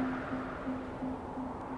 うん。